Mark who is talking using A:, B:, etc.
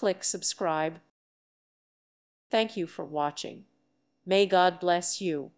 A: Click subscribe. Thank you for watching. May God bless you.